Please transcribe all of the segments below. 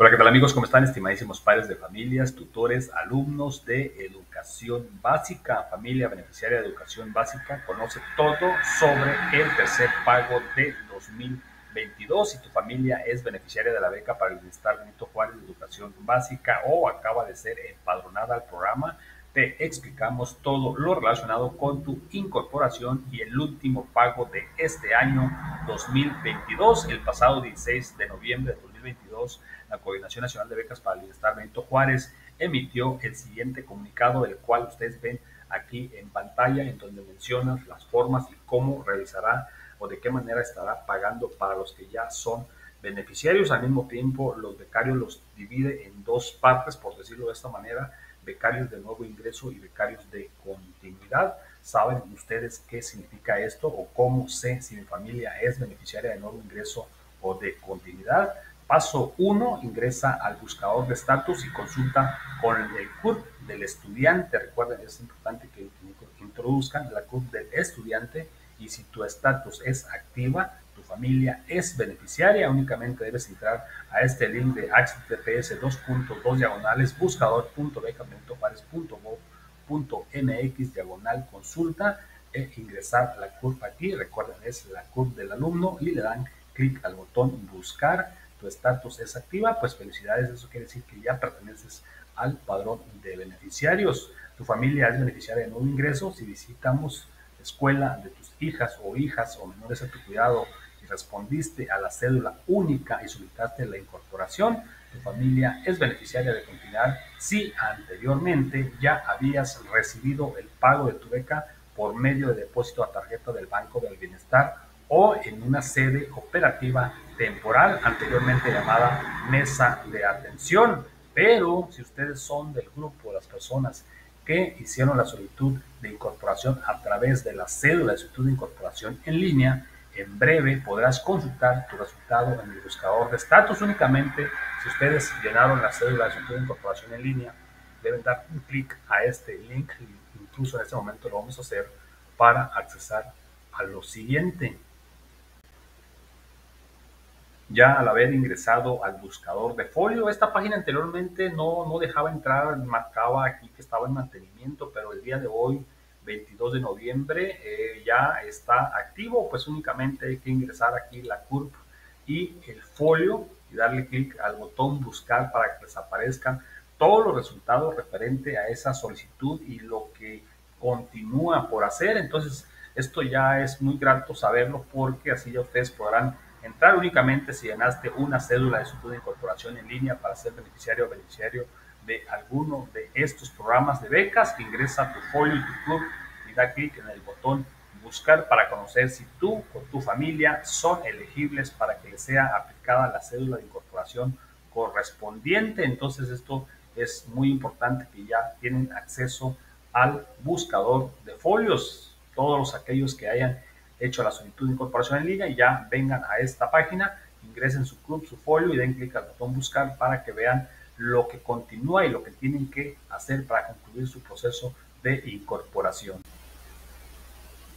Hola, ¿qué tal amigos? ¿Cómo están? Estimadísimos padres de familias, tutores, alumnos de educación básica, familia beneficiaria de educación básica, conoce todo sobre el tercer pago de 2022. Si tu familia es beneficiaria de la beca para el bienestar Benito Juárez de educación básica o acaba de ser empadronada al programa, te explicamos todo lo relacionado con tu incorporación y el último pago de este año 2022, el pasado 16 de noviembre de 2022 la Coordinación Nacional de Becas para el Bienestar Benito Juárez emitió el siguiente comunicado, el cual ustedes ven aquí en pantalla, en donde menciona las formas y cómo realizará o de qué manera estará pagando para los que ya son beneficiarios. Al mismo tiempo, los becarios los divide en dos partes, por decirlo de esta manera, becarios de nuevo ingreso y becarios de continuidad. ¿Saben ustedes qué significa esto o cómo sé si mi familia es beneficiaria de nuevo ingreso o de continuidad? Paso 1, ingresa al buscador de estatus y consulta con el CURP del estudiante. Recuerden, es importante que introduzcan la CURP del estudiante y si tu estatus es activa, tu familia es beneficiaria, únicamente debes entrar a este link de https 2.2 diagonales buscador.becamentopares.gov.mx diagonal consulta e ingresar la CURP aquí. Recuerden, es la CURP del alumno y le dan clic al botón buscar tu estatus es activa, pues felicidades, eso quiere decir que ya perteneces al padrón de beneficiarios. Tu familia es beneficiaria de nuevo ingreso. Si visitamos la escuela de tus hijas o hijas o menores a tu cuidado y respondiste a la cédula única y solicitaste la incorporación, tu familia es beneficiaria de continuar si anteriormente ya habías recibido el pago de tu beca por medio de depósito a tarjeta del Banco del Bienestar o en una sede operativa temporal, anteriormente llamada mesa de atención. Pero si ustedes son del grupo las personas que hicieron la solicitud de incorporación a través de la cédula de solicitud de incorporación en línea, en breve podrás consultar tu resultado en el buscador de estatus únicamente. Si ustedes llenaron la cédula de solicitud de incorporación en línea, deben dar un clic a este link, incluso en este momento lo vamos a hacer para accesar a lo siguiente ya al haber ingresado al buscador de folio. Esta página anteriormente no, no dejaba entrar, marcaba aquí que estaba en mantenimiento, pero el día de hoy, 22 de noviembre, eh, ya está activo, pues únicamente hay que ingresar aquí la CURP y el folio y darle clic al botón buscar para que les aparezcan todos los resultados referente a esa solicitud y lo que continúa por hacer. Entonces, esto ya es muy grato saberlo porque así ya ustedes podrán entrar únicamente si llenaste una cédula de solicitud de incorporación en línea para ser beneficiario o beneficiario de alguno de estos programas de becas, ingresa a tu folio y tu club y da clic en el botón buscar para conocer si tú o tu familia son elegibles para que les sea aplicada la cédula de incorporación correspondiente. Entonces esto es muy importante que ya tienen acceso al buscador de folios, todos aquellos que hayan hecho la solicitud de incorporación en línea y ya vengan a esta página, ingresen su club, su folio y den clic al botón buscar para que vean lo que continúa y lo que tienen que hacer para concluir su proceso de incorporación.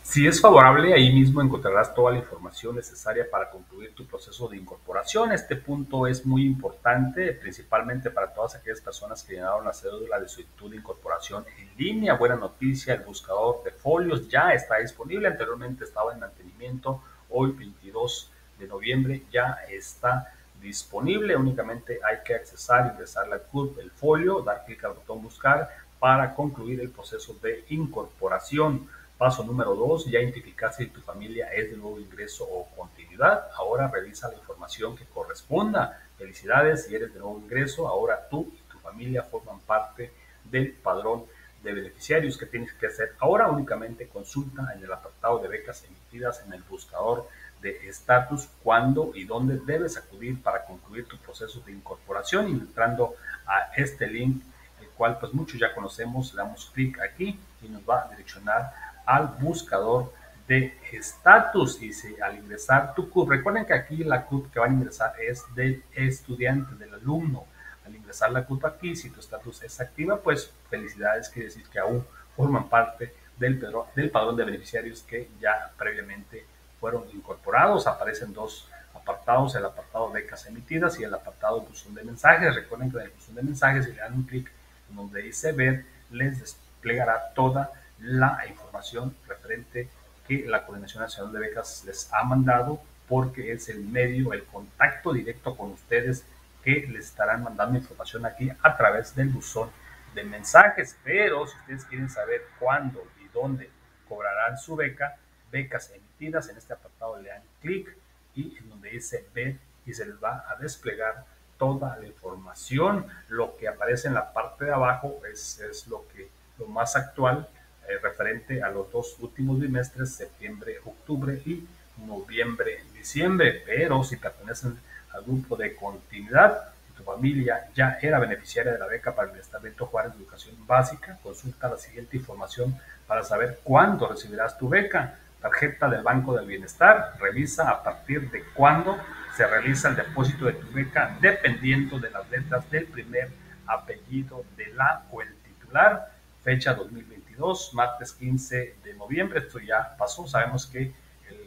Si es favorable, ahí mismo encontrarás toda la información necesaria para concluir tu proceso de incorporación. Este punto es muy importante, principalmente para todas aquellas personas que llenaron la cédula de solicitud de incorporación en línea. Buena noticia, el buscador de folios ya está disponible. Anteriormente estaba en mantenimiento. Hoy, 22 de noviembre, ya está disponible. Únicamente hay que accesar, ingresar la CURP, el folio, dar clic al botón buscar para concluir el proceso de incorporación. Paso número dos, ya identificaste si tu familia es de nuevo ingreso o continuidad. Ahora revisa la información que corresponda. Felicidades, si eres de nuevo ingreso, ahora tú y tu familia forman parte del padrón de beneficiarios que tienes que hacer. Ahora únicamente consulta en el apartado de becas emitidas en el buscador de estatus cuándo y dónde debes acudir para concluir tu proceso de incorporación y entrando a este link, el cual pues muchos ya conocemos, le damos clic aquí y nos va a direccionar al buscador de estatus y si, al ingresar tu CUP, recuerden que aquí la CUP que van a ingresar es del estudiante, del alumno. Al ingresar la CUP aquí, si tu estatus es activa, pues felicidades, quiere decir que aún forman parte del, del padrón de beneficiarios que ya previamente fueron incorporados. Aparecen dos apartados, el apartado becas emitidas y el apartado buzón de mensajes. Recuerden que en el buzón de mensajes, si le dan un clic donde dice ver, les desplegará toda la información referente que la Coordinación Nacional de Becas les ha mandado porque es el medio, el contacto directo con ustedes que les estarán mandando información aquí a través del buzón de mensajes. Pero si ustedes quieren saber cuándo y dónde cobrarán su beca, becas emitidas, en este apartado le dan clic y en donde dice ver y se les va a desplegar toda la información. Lo que aparece en la parte de abajo es, es lo, que, lo más actual referente a los dos últimos bimestres, septiembre, octubre y noviembre, diciembre. Pero si pertenecen al grupo de continuidad, tu familia ya era beneficiaria de la beca para el Estamento Juárez de Educación Básica, consulta la siguiente información para saber cuándo recibirás tu beca. Tarjeta del Banco del Bienestar, revisa a partir de cuándo se realiza el depósito de tu beca dependiendo de las letras del primer apellido de la o el titular. Fecha 2022, martes 15 de noviembre. Esto ya pasó. Sabemos que eh,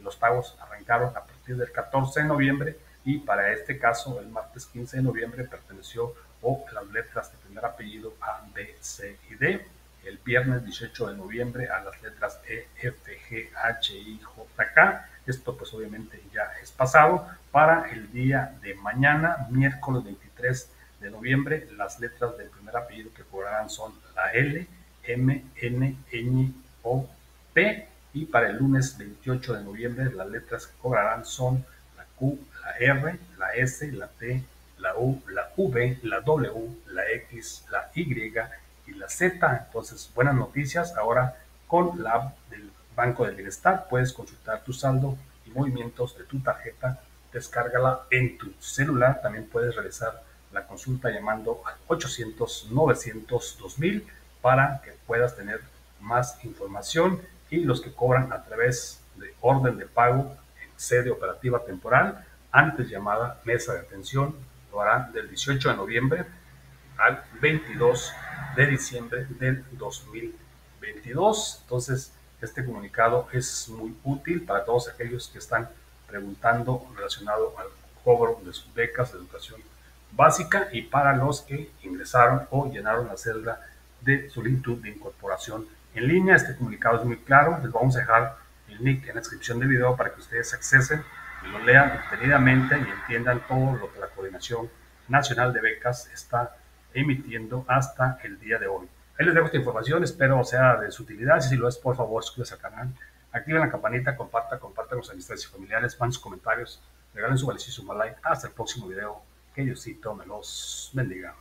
los pagos arrancaron a partir del 14 de noviembre y para este caso el martes 15 de noviembre perteneció o las letras de primer apellido A, B, C y D. El viernes 18 de noviembre a las letras E, F, G, H, I, J, K. Esto pues obviamente ya es pasado. Para el día de mañana, miércoles 23 de noviembre, las letras del primer apellido que cobrarán son la L, M, N, O, P. Y para el lunes 28 de noviembre, las letras que cobrarán son la Q, la R, la S, la T, la U, la V, la W, la X, la Y y la Z. Entonces, buenas noticias. Ahora con la app del Banco del Bienestar puedes consultar tu saldo y movimientos de tu tarjeta. Descárgala en tu celular. También puedes realizar la consulta llamando al 800-900-2000 para que puedas tener más información y los que cobran a través de orden de pago en sede operativa temporal antes llamada mesa de atención, lo harán del 18 de noviembre al 22 de diciembre del 2022. Entonces, este comunicado es muy útil para todos aquellos que están preguntando relacionado al cobro de sus becas de educación básica y para los que ingresaron o llenaron la celda de solicitud de incorporación en línea. Este comunicado es muy claro. Les vamos a dejar el link en la descripción del video para que ustedes accesen lo lean detenidamente y entiendan todo lo que la Coordinación Nacional de Becas está emitiendo hasta el día de hoy. Ahí les dejo esta información, espero sea de su utilidad. Si lo es, por favor, suscríbanse al canal, activen la campanita, compartan, compartan con sus amistades y familiares, manden sus comentarios, regalen su valioso like. Hasta el próximo video. Que Diosito me los bendiga.